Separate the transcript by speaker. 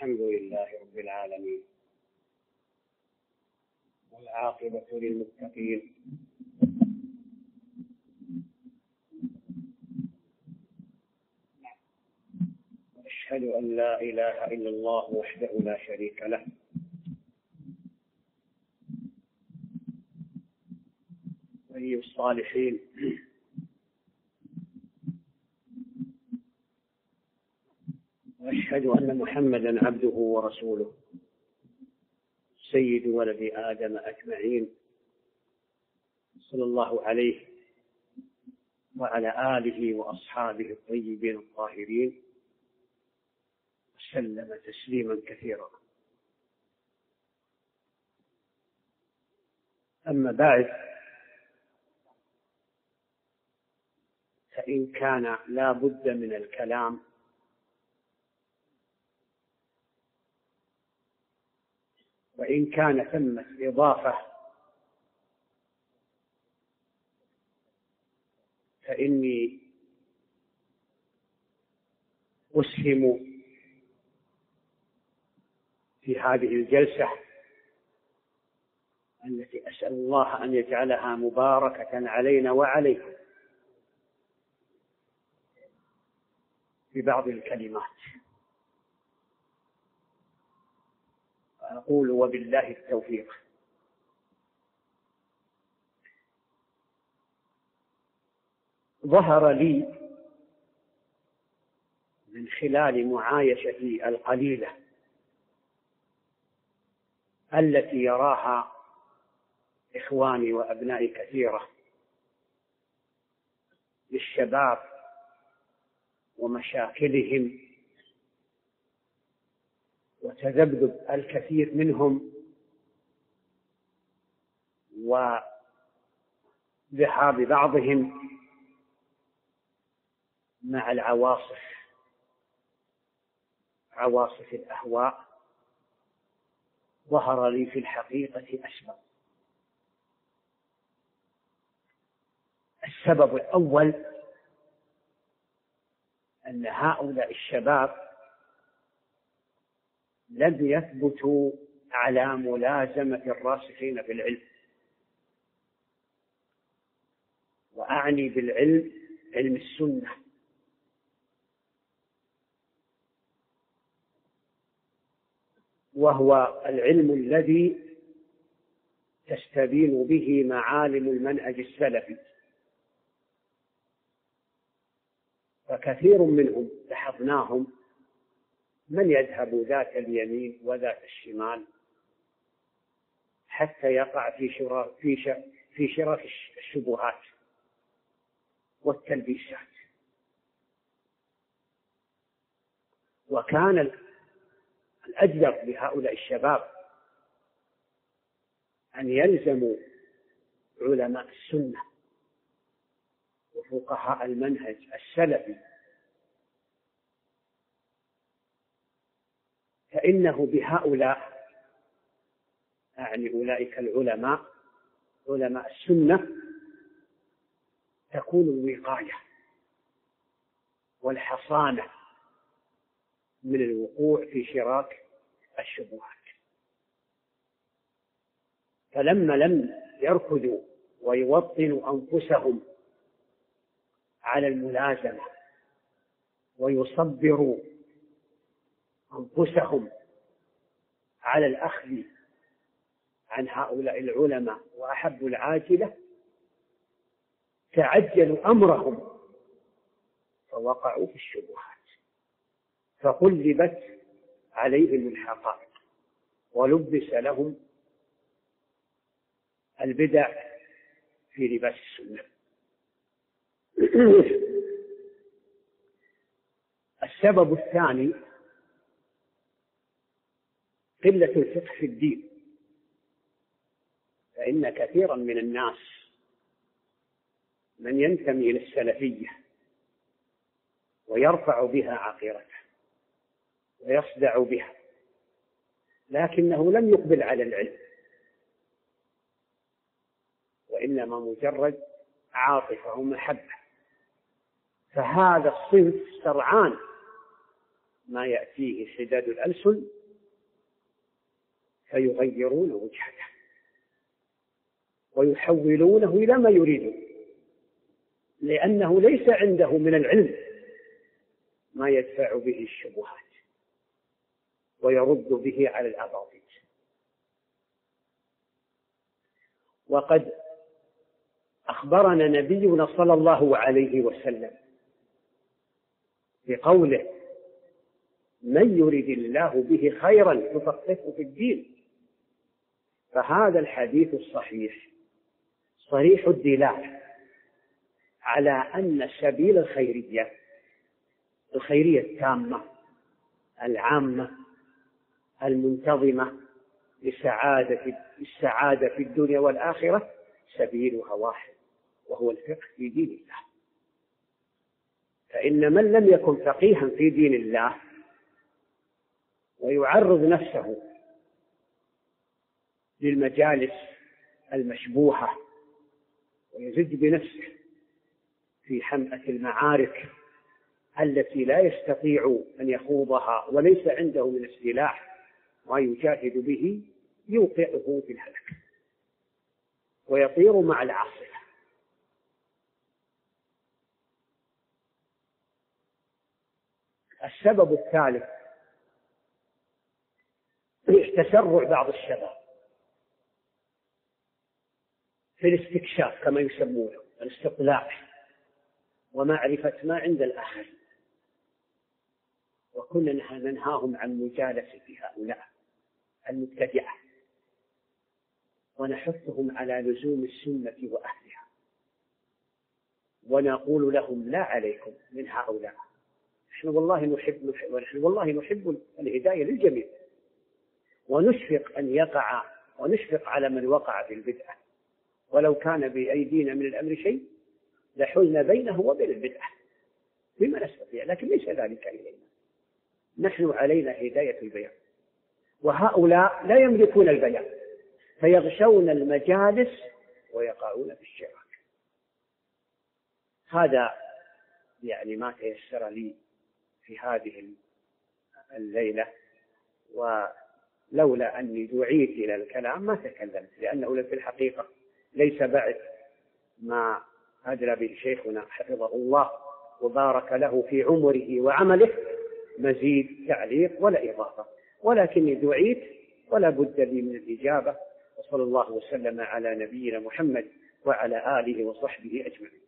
Speaker 1: الحمد لله رب العالمين. والعاقبة للمتقين. أشهد أن لا إله إلا الله وحده لا شريك له. ولي الصالحين. وأشهد أن محمدا عبده ورسوله. سيد ولد آدم أجمعين. صلى الله عليه وعلى آله وأصحابه الطيبين الطاهرين. وسلم تسليما كثيرا. أما بعد فإن كان لا بد من الكلام وإن كان ثمة إضافة فإني أسهم في هذه الجلسة التي أسأل الله أن يجعلها مباركة علينا وعليكم ببعض الكلمات. أقول وبالله التوفيق. ظهر لي من خلال معايشتي القليلة التي يراها إخواني وأبنائي كثيرة للشباب ومشاكلهم وتذبذب الكثير منهم. وذهاب بعضهم مع العواصف عواصف الأهواء. ظهر لي في الحقيقة أسباب. السبب الأول أن هؤلاء الشباب لم يثبتوا على ملازمة الراسخين في العلم وأعني بالعلم علم السنة. وهو العلم الذي تستبين به معالم المنهج السلفي. فكثير منهم لاحظناهم من يذهب ذات اليمين وذات الشمال حتى يقع في شراك في في الشبهات والتلبيسات. وكان الأجدر لهؤلاء الشباب أن يلزموا علماء السنة وفقهاء المنهج السلفي فإنه بهؤلاء أعني أولئك العلماء علماء السنة تكون الوقاية والحصانة من الوقوع في شراك الشبهات. فلما لم يركضوا ويوطنوا أنفسهم على الملازمة ويصبروا أنفسهم على الأخذ عن هؤلاء العلماء وأحبوا العاجلة تعجلوا أمرهم فوقعوا في الشبهات فقلبت عليهم الحقائق ولبس لهم البدع في لباس السنة. السبب الثاني قلة الفقه في الدين. فإن كثيرا من الناس من ينتمي إلى السلفية ويرفع بها عقيرته ويصدع بها لكنه لم يقبل على العلم وإنما مجرد عاطفة ومحبة فهذا الصنف سرعان ما يأتيه حداد الألسن فيغيرون وجهته ويحولونه إلى ما يريدون لأنه ليس عنده من العلم ما يدفع به الشبهات ويرد به على الأباطيل. وقد أخبرنا نبينا صلى الله عليه وسلم بقوله من يرد الله به خيرا يفقهه في الدين فهذا الحديث الصحيح صريح الدلاله على أن سبيل الخيرية الخيرية التامة العامة المنتظمة لسعادة السعاده في الدنيا والآخرة سبيلها واحد وهو الفقه في دين الله. فإن من لم يكن فقيها في دين الله ويعرض نفسه للمجالس المشبوهة ويزج بنفسه في حمأة المعارك التي لا يستطيع أن يخوضها وليس عنده من السلاح ما يجاهد به يوقعه في الهلك ويطير مع العاصفة. السبب الثالث تسرع بعض الشباب. في الاستكشاف كما يسمونه الاستطلاع. ومعرفة ما عند الآخرين وكنا ننهاهم عن مجالسة هؤلاء المبتدعة. ونحثهم على لزوم السنة وأهلها. ونقول لهم لا عليكم من هؤلاء. نحن والله نحب, نحب ونحن والله نحب الهداية للجميع. ونشفق أن يقع ونشفق على من وقع في البدعة. ولو كان بأيدينا من الأمر شيء لحلنا بينه وبين البدعة. بما نستطيع لكن ليس ذلك إلينا. نحن علينا هداية البيان. وهؤلاء لا يملكون البيان. فيغشون المجالس ويقعون في الشراك. هذا يعني ما تيسر لي في هذه الليلة. ولولا أني دعيت إلى الكلام ما تكلمت لأنه في الحقيقة ليس بعد ما أدلى به شيخنا حفظه الله وبارك له في عمره وعمله مزيد تعليق ولا إضافة. ولكني دعيت ولا بد لي من الإجابة. وصلى الله وسلم على نبينا محمد وعلى آله وصحبه أجمعين.